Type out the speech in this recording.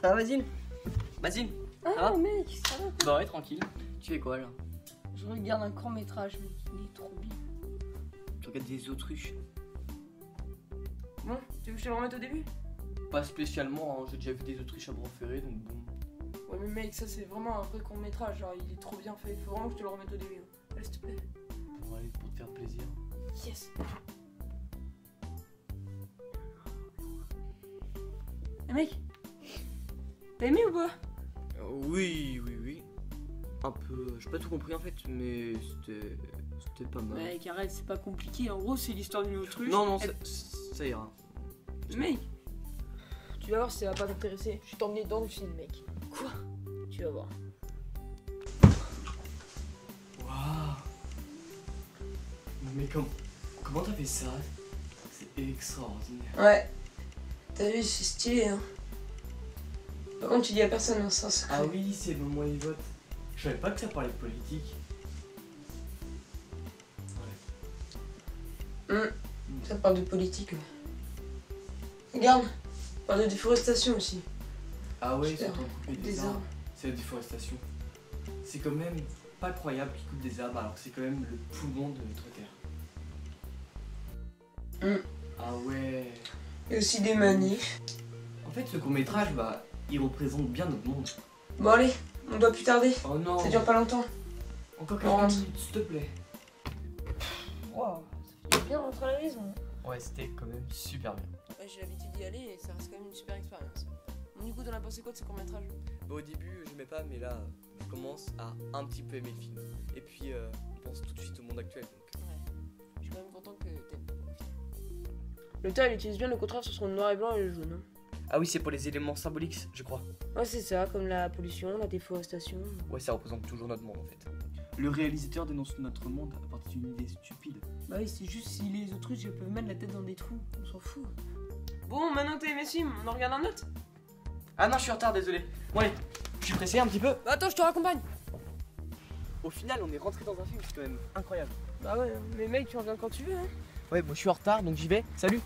Ça va, Basile Basile Ça Ah, va mec, ça va Bah ouais, tranquille. Tu fais quoi là? Je regarde un court métrage, mec. Il est trop bien. Tu regardes des autruches Bon, tu veux que je te le remette au début? Pas spécialement, hein, j'ai déjà vu des autruches à bras ferrés donc bon. Ouais, mais mec, ça c'est vraiment un vrai court métrage. Genre, il est trop bien fait. Faut vraiment que je te le remette au début. hein. Allez, s'il te plaît. Bon, allez, pour te faire plaisir. Yes. Eh mec T'as aimé ou pas? Oui, oui, oui. Un peu. J'ai pas tout compris en fait, mais c'était. C'était pas mal. Mec, arrête, c'est pas compliqué. En gros, c'est l'histoire d'une autruche. non, non, Elle- ça, ça ira. Mec Tu vas voir si ça va pas t'intéresser. Je t'emmener dans le film, mec. Quoi? Tu vas voir. Waouh Mais comment comment t'as fait ça? C'est extraordinaire. Ouais. T'as vu, c'est stylé, hein. Par contre, tu dis à personne, hein, ça, c'est Ah oui, c'est le moment où ils votent. Je savais pas que ça parlait de politique. Ça parle de politique, ouais. Regarde, ça parle de déforestation aussi. Ah ouais, c'est pas couper des, Des arbres. arbres. C'est la déforestation. C'est quand même pas croyable qu'ils coupent des arbres alors que c'est quand même le poumon de notre terre. Mm. Ah ouais. Et aussi des manifs. En fait, ce court métrage, bah, il représente bien notre monde. Bon, allez, on doit plus tarder. Oh non. Ça dure pas longtemps. Encore On quelques rentre. minutes, s'il te plaît. Waouh, ça fait bien rentrer à la maison. Ouais, c'était quand même super bien. Ouais, j'ai l'habitude d'y aller et ça reste quand même une super expérience. Du coup, t'en as pensé quoi de ce court métrage Bah, au début, j'aimais pas, mais là, je commence à un petit peu aimer le film. Et puis, euh, je pense tout de suite au monde actuel. Donc... Ouais. Je suis quand même content que t'aimes. Le temps, il utilise bien le contraste entre le noir et blanc et le jaune. hein. Ah oui, c'est pour les éléments symboliques, je crois. Ouais, c'est ça, comme la pollution, la déforestation. Ouais, ça représente toujours notre monde en fait. Le réalisateur dénonce notre monde à partir d'une idée stupide. Bah oui, c'est juste si les autruches peuvent mettre la tête dans des trous, on s'en fout. Bon, maintenant ce film, on en regarde un autre? Ah non, je suis en retard, désolé. Bon, allez, je suis pressé un petit peu. Bah attends, je te raccompagne Au final, on est rentré dans un film, c'est quand même incroyable. Bah ouais, mais mec, tu reviens quand tu veux, hein Ouais, moi je suis en retard donc j'y vais. Salut